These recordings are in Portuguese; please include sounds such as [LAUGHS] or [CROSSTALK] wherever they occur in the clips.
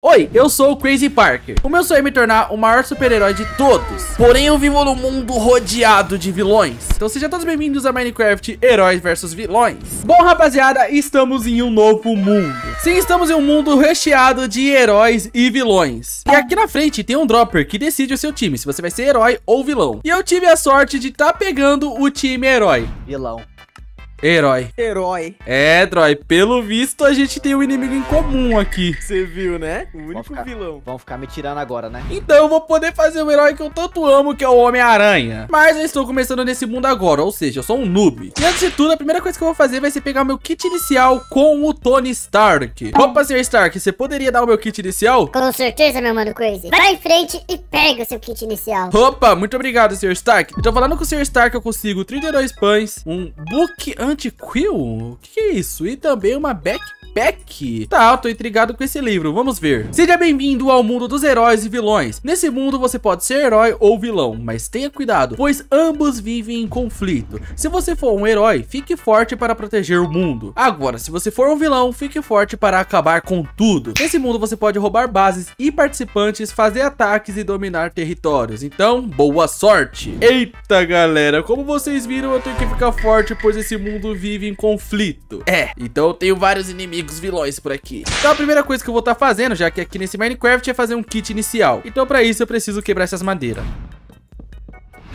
Oi, eu sou o Crazy Parker. O meu sonho é me tornar o maior super-herói de todos. Porém, eu vivo num mundo rodeado de vilões. Então sejam todos bem-vindos a Minecraft Heróis versus Vilões. Bom, rapaziada, estamos em um novo mundo. Sim, estamos em um mundo recheado de heróis e vilões. E aqui na frente tem um dropper que decide o seu time, se você vai ser herói ou vilão. E eu tive a sorte de estar tá pegando o time herói. Vilão. Herói. Herói. É, Droy, pelo visto a gente tem um inimigo em comum aqui. Você viu, né? O único ficar, vilão. Vão ficar me tirando agora, né? Então eu vou poder fazer o herói que eu tanto amo, que é o Homem-Aranha. Mas eu estou começando nesse mundo agora, ou seja, eu sou um noob. E antes de tudo, a primeira coisa que eu vou fazer vai ser pegar meu kit inicial com o Tony Stark. Opa, Sr. Stark, você poderia dar o meu kit inicial? Com certeza, meu mano Crazy. Vai em frente e pega o seu kit inicial. Opa, muito obrigado, Sr. Stark. Então falando com o Sr. Stark, eu consigo 32 pães, um book anti-quill, o que, que é isso? E também uma Tá, eu tô intrigado com esse livro, vamos ver. Seja bem-vindo ao mundo dos heróis e vilões. Nesse mundo você pode ser herói ou vilão, mas tenha cuidado, pois ambos vivem em conflito. Se você for um herói, fique forte para proteger o mundo. Agora, se você for um vilão, fique forte para acabar com tudo. Nesse mundo você pode roubar bases e participantes, fazer ataques e dominar territórios. Então, boa sorte. Eita, galera, como vocês viram, eu tenho que ficar forte, pois esse mundo vive em conflito. É, então eu tenho vários inimigos vilões por aqui. Então a primeira coisa que eu vou estar tá fazendo, já que aqui nesse Minecraft, é fazer um kit inicial. Então pra isso eu preciso quebrar essas madeiras.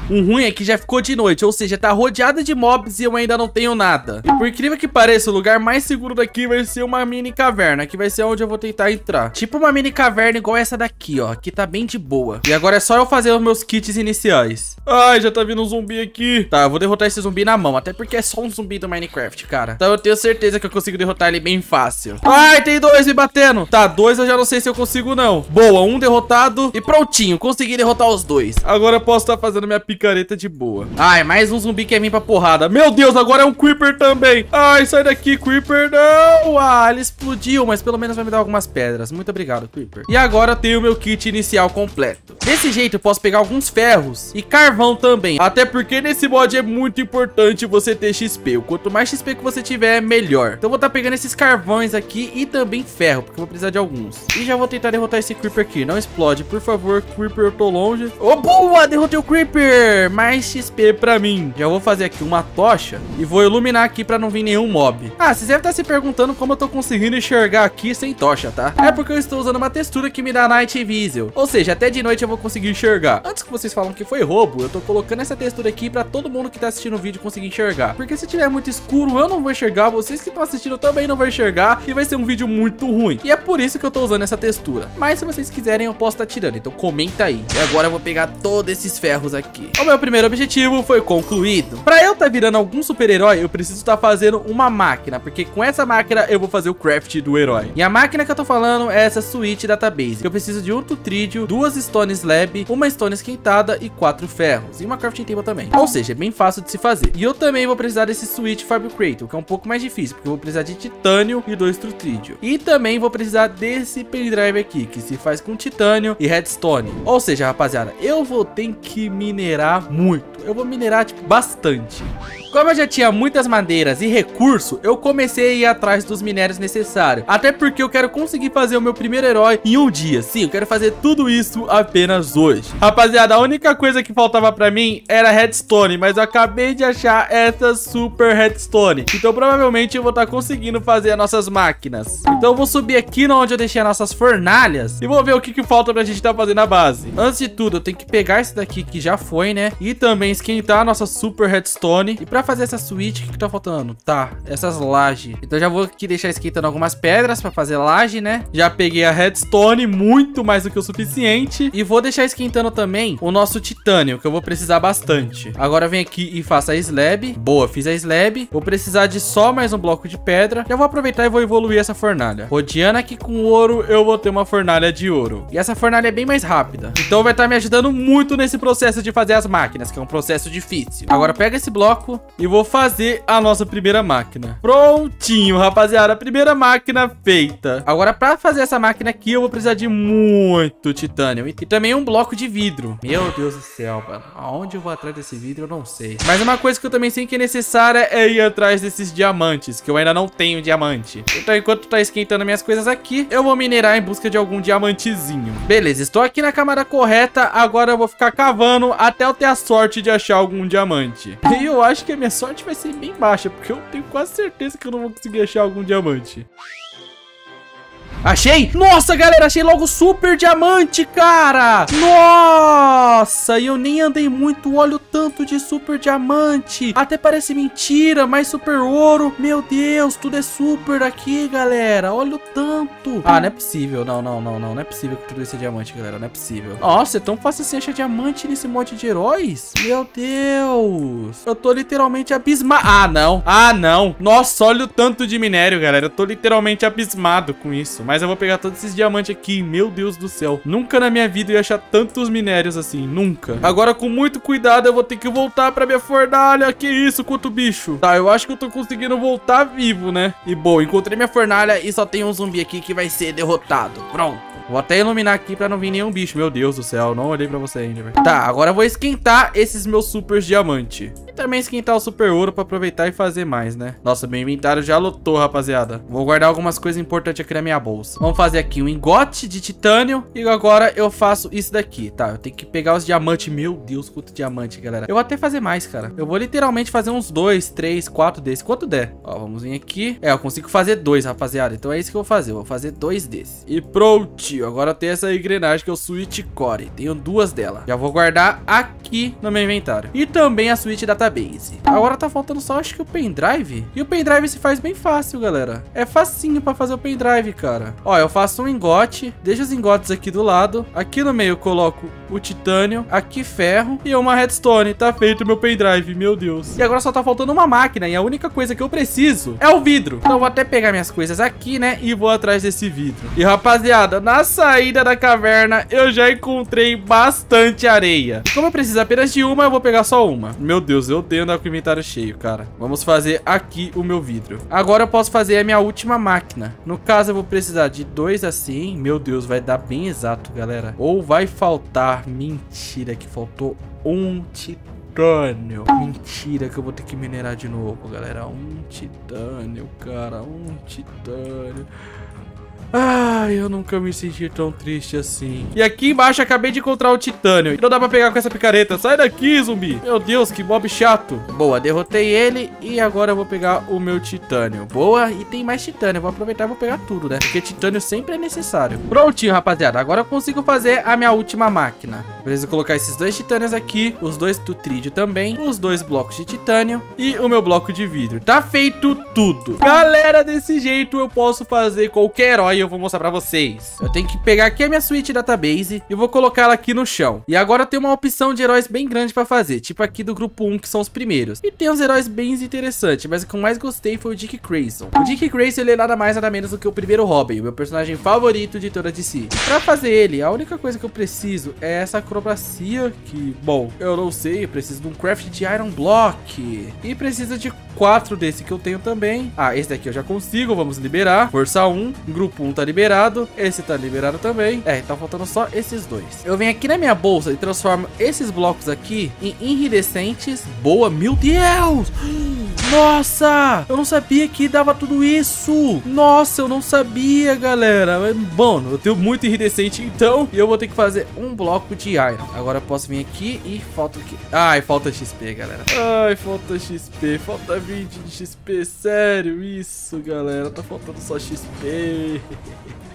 O ruim é que já ficou de noite, ou seja, tá rodeada de mobs e eu ainda não tenho nada. E por incrível que pareça, o lugar mais seguro daqui vai ser uma mini caverna, que vai ser onde eu vou tentar entrar. Tipo uma mini caverna igual essa daqui, ó, que tá bem de boa. E agora é só eu fazer os meus kits iniciais. Ai, já tá vindo um zumbi aqui. Tá, eu vou derrotar esse zumbi na mão, até porque é só um zumbi do Minecraft, cara. Então eu tenho certeza que eu consigo derrotar ele bem fácil. Ai, tem dois me batendo. Tá, dois eu já não sei se eu consigo não. Boa, um derrotado e prontinho, consegui derrotar os dois. Agora eu posso estar tá fazendo minha picareta de boa. Ai, mais um zumbi que quer vir pra porrada. Meu Deus, agora é um Creeper também. Ai, sai daqui, Creeper. Não. Ah, ele explodiu, mas pelo menos vai me dar algumas pedras. Muito obrigado, Creeper. E agora tenho o meu kit inicial completo. Desse jeito, eu posso pegar alguns ferros e carvão também. Até porque nesse mod é muito importante você ter XP. Quanto mais XP que você tiver, melhor. Então eu vou estar tá pegando esses carvões aqui e também ferro, porque eu vou precisar de alguns. E já vou tentar derrotar esse Creeper aqui. Não explode, por favor, Creeper, eu tô longe. Oh, boa! Derrotei o Creeper! Mais XP pra mim. Já vou fazer aqui uma tocha e vou iluminar aqui pra não vir nenhum mob. Ah, vocês devem estar se perguntando como eu tô conseguindo enxergar aqui sem tocha, tá? É porque eu estou usando uma textura que me dá Night Vision. Ou seja, até de noite eu vou conseguir enxergar. Antes que vocês falam que foi roubo, eu tô colocando essa textura aqui pra todo mundo que tá assistindo o vídeo conseguir enxergar. Porque se tiver muito escuro, eu não vou enxergar, vocês que estão assistindo também não vão enxergar e vai ser um vídeo muito ruim. E é por isso que eu tô usando essa textura. Mas se vocês quiserem, eu posso estar tá tirando, então comenta aí. E agora eu vou pegar todos esses ferros aqui. O meu primeiro objetivo foi concluído. Pra eu tá virando algum super-herói, eu preciso estar tá fazendo uma máquina, porque com essa máquina eu vou fazer o craft do herói. E a máquina que eu tô falando é essa Switch Database. Eu preciso de um tutrídeo, duas Stone Slab, uma Stone esquentada e quatro ferros. E uma crafting table também. Ou seja, é bem fácil de se fazer. E eu também vou precisar desse Switch Fabricator, que é um pouco mais difícil, porque eu vou precisar de titânio e dois tutrídeo. E também vou precisar desse pendrive aqui, que se faz com titânio e redstone. Ou seja, rapaziada, eu vou ter que minerar muito. Eu vou minerar, tipo, bastante. Como eu já tinha muitas madeiras e recurso, eu comecei a ir atrás dos minérios necessários. Até porque eu quero conseguir fazer o meu primeiro herói em um dia. Sim, eu quero fazer tudo isso apenas hoje. Rapaziada, a única coisa que faltava pra mim era redstone, mas eu acabei de achar essa super redstone. Então provavelmente eu vou estar tá conseguindo fazer as nossas máquinas. Então eu vou subir aqui onde eu deixei as nossas fornalhas e vou ver o que, que falta pra gente estar tá fazendo a base. Antes de tudo, eu tenho que pegar esse daqui que já foi, né? E também esquentar a nossa super redstone. E pra fazer essa suíte, o que, que tá faltando? Tá, essas lajes. Então já vou aqui deixar esquentando algumas pedras pra fazer laje, né? Já peguei a redstone, muito mais do que o suficiente. E vou deixar esquentando também o nosso titânio, que eu vou precisar bastante. Agora vem aqui e faça a slab. Boa, fiz a slab. Vou precisar de só mais um bloco de pedra. Já vou aproveitar e vou evoluir essa fornalha. Rodeando aqui com ouro, eu vou ter uma fornalha de ouro. E essa fornalha é bem mais rápida. Então vai estar tá me ajudando muito nesse processo de fazer as máquinas, que é um processo difícil. Agora pega esse bloco e vou fazer a nossa primeira máquina. Prontinho, rapaziada. Primeira máquina feita. Agora, pra fazer essa máquina aqui, eu vou precisar de muito titânio. E também um bloco de vidro. Meu Deus do céu, mano. Aonde eu vou atrás desse vidro, eu não sei. Mas uma coisa que eu também sei que é necessária é ir atrás desses diamantes, que eu ainda não tenho diamante. Então, enquanto tá esquentando minhas coisas aqui, eu vou minerar em busca de algum diamantezinho. Beleza, estou aqui na camada correta. Agora eu vou ficar cavando até eu ter a sorte de achar algum diamante. E eu acho que a minha sorte vai ser bem baixa, porque eu tenho quase certeza que eu não vou conseguir achar algum diamante. Achei! Nossa, galera, achei logo super diamante, cara! Nossa, e eu nem andei muito, olha o tanto de super diamante. Até parece mentira, mas super ouro. Meu Deus, tudo é super aqui, galera. Olha o tanto. Ah, não é possível. Não, não, não, não. Não é possível que tudo isso é diamante, galera. Não é possível. Nossa, é tão fácil assim achar diamante nesse monte de heróis. Meu Deus. Eu tô literalmente abismado. Ah, não. Ah, não. Nossa, olha o tanto de minério, galera. Eu tô literalmente abismado com isso. Mas mas eu vou pegar todos esses diamantes aqui. Meu Deus do céu. Nunca na minha vida eu ia achar tantos minérios assim. Nunca. Agora, com muito cuidado, eu vou ter que voltar pra minha fornalha. Que isso, quanto bicho. Tá, eu acho que eu tô conseguindo voltar vivo, né? E, bom, encontrei minha fornalha e só tem um zumbi aqui que vai ser derrotado. Pronto. Vou até iluminar aqui pra não vir nenhum bicho. Meu Deus do céu, não olhei pra você ainda, velho. Tá, agora eu vou esquentar esses meus super diamante. E também esquentar o super ouro pra aproveitar e fazer mais, né? Nossa, meu inventário já lotou, rapaziada. Vou guardar algumas coisas importantes aqui na minha bolsa. Vamos fazer aqui um engote de titânio. E agora eu faço isso daqui, tá? Eu tenho que pegar os diamantes. Meu Deus, quanto diamante, galera. Eu vou até fazer mais, cara. Eu vou literalmente fazer uns dois, três, quatro desses. Quanto der. Ó, vamos vir aqui. É, eu consigo fazer dois, rapaziada. Então é isso que eu vou fazer. Eu vou fazer dois desses. E pronto tio. Agora tem essa engrenagem que é o Switch Core. Tenho duas dela. Já vou guardar aqui no meu inventário. E também a Switch Database. Agora tá faltando só, acho que o pendrive. E o pendrive se faz bem fácil, galera. É facinho pra fazer o pendrive, cara. Ó, eu faço um engote. Deixo os engotes aqui do lado. Aqui no meio eu coloco o titânio. Aqui ferro. E uma redstone. Tá feito o meu pendrive, meu Deus. E agora só tá faltando uma máquina. E a única coisa que eu preciso é o vidro. Então eu vou até pegar minhas coisas aqui, né? E vou atrás desse vidro. E rapaziada, na saída saída da caverna, eu já encontrei bastante areia. Como eu preciso apenas de uma, eu vou pegar só uma. Meu Deus, eu tenho o inventário cheio, cara. Vamos fazer aqui o meu vidro. Agora eu posso fazer a minha última máquina. No caso, eu vou precisar de dois assim. Meu Deus, vai dar bem exato, galera. Ou vai faltar... Mentira, que faltou um titânio. Mentira que eu vou ter que minerar de novo, galera. Um titânio, cara. Um titânio. Ai, eu nunca me senti tão triste assim. E aqui embaixo acabei de encontrar o titânio. Não dá pra pegar com essa picareta. Sai daqui, zumbi. Meu Deus, que mob chato. Boa, derrotei ele e agora eu vou pegar o meu titânio. Boa, e tem mais titânio. Eu vou aproveitar e vou pegar tudo, né? Porque titânio sempre é necessário. Prontinho, rapaziada. Agora eu consigo fazer a minha última máquina. Preciso colocar esses dois titânios aqui, os dois tutrídeo também, os dois blocos de titânio e o meu bloco de vidro. Tá feito tudo. Galera, desse jeito eu posso fazer qualquer herói eu vou mostrar pra vocês. Eu tenho que pegar aqui a minha Switch Database e vou colocar ela aqui no chão. E agora tem uma opção de heróis bem grande pra fazer, tipo aqui do grupo 1, que são os primeiros. E tem uns heróis bem interessantes, mas o que eu mais gostei foi o Dick Grayson. O Dick Grayson, ele é nada mais nada menos do que o primeiro Robin, o meu personagem favorito de toda a DC. Pra fazer ele, a única coisa que eu preciso é essa acrobacia, que, bom, eu não sei, eu preciso de um craft de Iron Block. E precisa de quatro desse que eu tenho também. Ah, esse daqui eu já consigo, vamos liberar. Força 1, grupo 1 tá liberado, esse tá liberado também. É, tá faltando só esses dois. Eu venho aqui na minha bolsa e transformo esses blocos aqui em iridescentes. Boa, meu Deus! Nossa! Eu não sabia que dava tudo isso! Nossa, eu não sabia, galera. Bom, eu tenho muito iridescente então, e eu vou ter que fazer um bloco de iron. Agora eu posso vir aqui e falta aqui. Ai, falta XP, galera. Ai, falta XP, falta 20 de XP, sério isso, galera. Tá faltando só XP. [LAUGHS]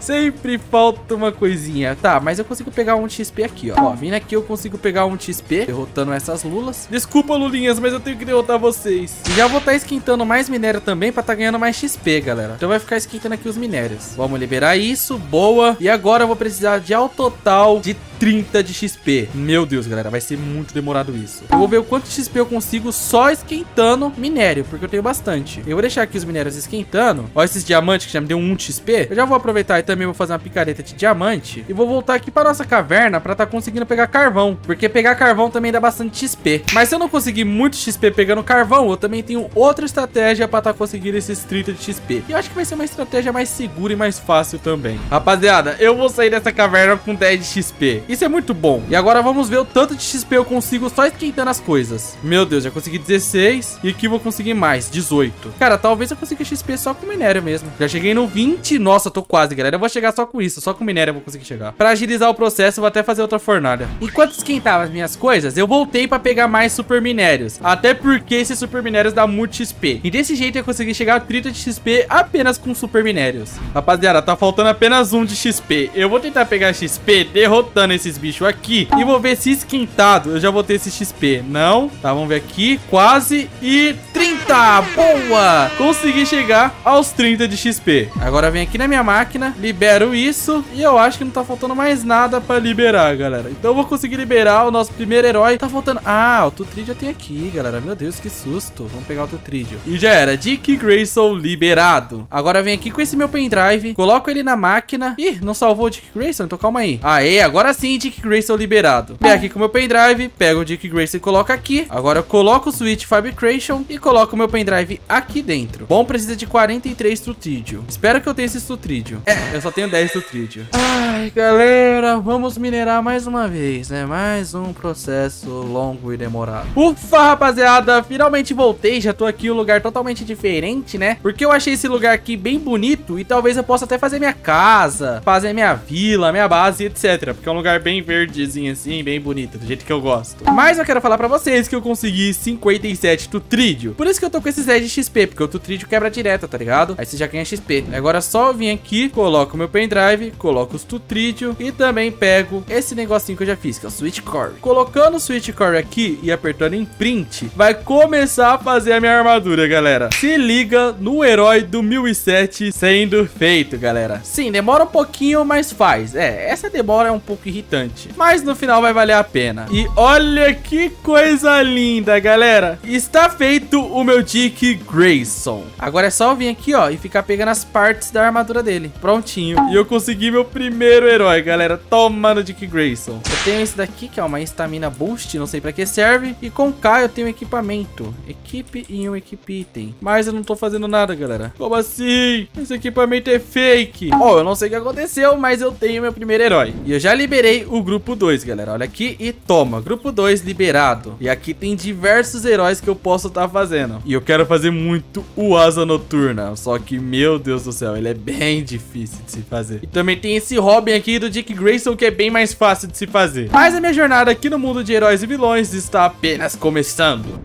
Sempre falta uma coisinha. Tá, mas eu consigo pegar um XP aqui, ó. Ó, vindo aqui eu consigo pegar um XP, derrotando essas lulas. Desculpa, lulinhas, mas eu tenho que derrotar vocês. E já vou estar tá esquentando mais minério também pra tá ganhando mais XP, galera. Então vai ficar esquentando aqui os minérios. Vamos liberar isso, boa. E agora eu vou precisar de ao total de 30 de XP. Meu Deus, galera, vai ser muito demorado isso. Eu vou ver o quanto de XP eu consigo só esquentando minério, porque eu tenho bastante. Eu vou deixar aqui os minérios esquentando. Ó, esses diamantes que já me deu 1 de XP. Eu já vou aproveitar e também vou fazer uma picareta de diamante. E vou voltar aqui para nossa caverna estar tá conseguindo pegar carvão. Porque pegar carvão também dá bastante XP. Mas se eu não conseguir muito XP pegando carvão, eu também tenho outra estratégia estar tá conseguindo esses 30 de XP. E eu acho que vai ser uma estratégia mais segura e mais fácil também. Rapaziada, eu vou sair dessa caverna com 10 de XP. Isso é muito bom. E agora vamos ver o tanto de XP eu consigo só esquentando as coisas. Meu Deus, já consegui 16 e aqui vou conseguir mais, 18. Cara, talvez eu consiga XP só com minério mesmo. Já cheguei no 20. Nossa, tô quase, galera. Eu vou chegar só com isso, só com minério eu vou conseguir chegar. Pra agilizar o processo, eu vou até fazer outra fornalha. Enquanto esquentava as minhas coisas, eu voltei pra pegar mais super minérios. Até porque esses super minérios dão muito XP. E desse jeito eu consegui chegar a 30 de XP apenas com super minérios. Rapaziada, tá faltando apenas um de XP. Eu vou tentar pegar XP derrotando esses bichos aqui. E vou ver se esquentado eu já vou ter esse XP. Não? Tá, vamos ver aqui. Quase. E 30! Boa! Consegui chegar aos 30 de XP. Agora vem aqui na minha máquina, libero isso. E eu acho que não tá faltando mais nada pra liberar, galera. Então eu vou conseguir liberar o nosso primeiro herói. Tá faltando... Ah, o Tutrídeo tem aqui, galera. Meu Deus, que susto. Vamos pegar o Tutrídeo. E já era. Dick Grayson liberado. Agora vem aqui com esse meu pendrive. Coloco ele na máquina. Ih, não salvou o Dick Grayson? Então calma aí. Aê, agora sim, Dick Grayson liberado. Vem aqui com o meu pendrive. Pego o Dick Grayson e coloco aqui. Agora eu coloco o Switch Fabrication e coloco o meu pendrive aqui dentro. Bom, precisa de 43 Tutrídeo. Espero que eu tenha esse Tutrídeo. É, eu só tenho 10 Tutrídeo. Ai, galera, vamos minerar mais uma vez, né? Mais um processo longo e demorado. Ufa, rapaziada, finalmente voltei. Já tô aqui em um lugar totalmente diferente, né? Porque eu achei esse lugar aqui bem bonito e talvez eu possa até fazer minha casa, fazer minha vila, minha base, etc. Porque é um lugar bem verdezinho assim, bem bonito, do jeito que eu gosto. Mas eu quero falar pra vocês que eu consegui 57 Tutrídeo. Por isso que eu tô com esses 10 de XP, porque o Tutrídeo quebra direto, tá ligado? Aí você já ganha XP. Agora é só eu vir aqui, coloco o meu pendrive, coloco os Tutrídeo e também pego esse negocinho que eu já fiz, que é o Switch Core. Colocando o Switch Core aqui e apertando em print, vai começar a fazer a minha armadura, galera. Se liga no herói do 1007 sendo feito, galera. Sim, demora um pouquinho, mas faz. É, essa demora é um pouco irritante, mas no final vai valer a pena. E olha que coisa linda, galera. Está feito o meu Dick Grayson. Agora é só eu vir aqui, ó, e ficar pegando as partes da armadura dele. Prontinho. E eu consegui meu primeiro herói, galera. Toma no Dick Grayson. Eu tenho esse daqui, que é uma estamina boost, não sei pra que serve. E com K eu tenho equipamento. Equipe e um equipe item. Mas eu não tô fazendo nada, galera. Como assim? Esse equipamento é fake. Ó, oh, eu não sei o que aconteceu, mas eu tenho meu primeiro herói. E eu já liberei o grupo 2, galera. Olha aqui e toma. Grupo 2 liberado. E aqui tem diversos heróis que eu posso estar tá fazendo. E eu quero fazer muito o Asa Noturna. Só que, meu Deus do céu, ele é bem difícil de se fazer. E também tem esse Robin aqui do Dick Grayson que é bem mais fácil de se fazer. Mas a minha jornada aqui no mundo de heróis e vilões está apenas começando.